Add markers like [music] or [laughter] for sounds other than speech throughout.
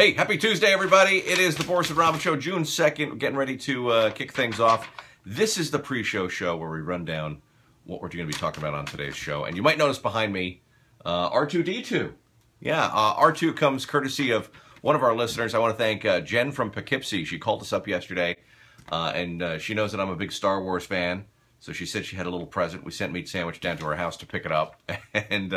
Hey, happy Tuesday, everybody. It is the Boris and Robin Show, June 2nd. We're getting ready to uh, kick things off. This is the pre-show show where we run down what we're going to be talking about on today's show. And you might notice behind me, uh, R2-D2. Yeah, uh, R2 comes courtesy of one of our listeners. I want to thank uh, Jen from Poughkeepsie. She called us up yesterday, uh, and uh, she knows that I'm a big Star Wars fan. So she said she had a little present. We sent meat sandwich down to her house to pick it up. [laughs] and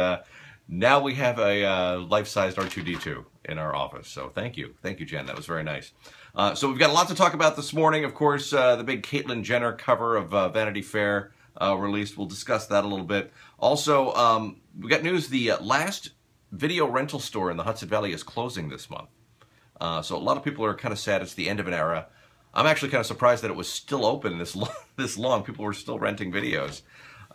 now we have a uh, life-sized R2-D2 in our office. So thank you. Thank you, Jen. That was very nice. Uh, so we've got a lot to talk about this morning. Of course, uh, the big Caitlyn Jenner cover of uh, Vanity Fair uh, released. We'll discuss that a little bit. Also, um, we got news. The last video rental store in the Hudson Valley is closing this month. Uh, so a lot of people are kind of sad it's the end of an era. I'm actually kind of surprised that it was still open this. [laughs] This long. People were still renting videos.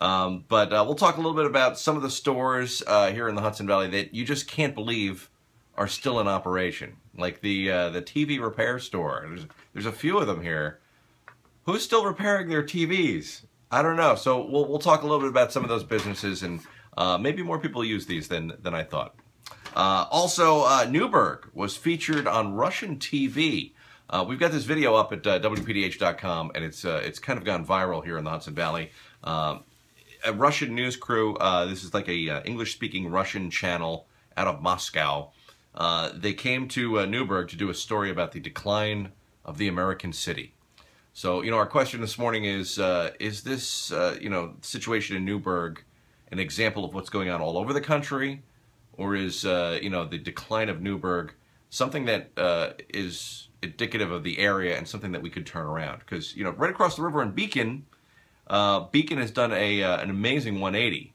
Um, but uh, we'll talk a little bit about some of the stores uh, here in the Hudson Valley that you just can't believe are still in operation. Like the uh, the TV repair store. There's, there's a few of them here. Who's still repairing their TVs? I don't know. So we'll, we'll talk a little bit about some of those businesses and uh, maybe more people use these than, than I thought. Uh, also, uh, Newburgh was featured on Russian TV. We've got this video up at WPDH.com, and it's it's kind of gone viral here in the Hudson Valley. Um, a Russian news crew. Uh, this is like a uh, English-speaking Russian channel out of Moscow. Uh, they came to uh, Newburgh to do a story about the decline of the American city. So, you know, our question this morning is: uh, Is this, uh, you know, situation in Newburgh an example of what's going on all over the country, or is, you know, the decline of Newburgh something that is indicative of the area and something that we could turn around? Because, you know, right across the river in Beacon, uh, Beacon has done a uh, an amazing 180.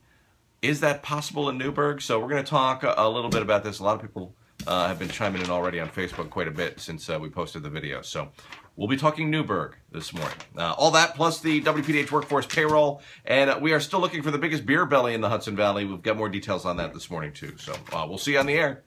Is that possible in Newburgh? So we're going to talk a, a, little bit about this. A lot of people uh, have been chiming in already on Facebook quite a bit since uh, we posted the video. So we'll be talking Newburgh this morning. Uh, all that plus the WPDH workforce payroll. And uh, we are still looking for the biggest beer belly in the Hudson Valley. We've got more details on that this morning too. So we'll see you on the air.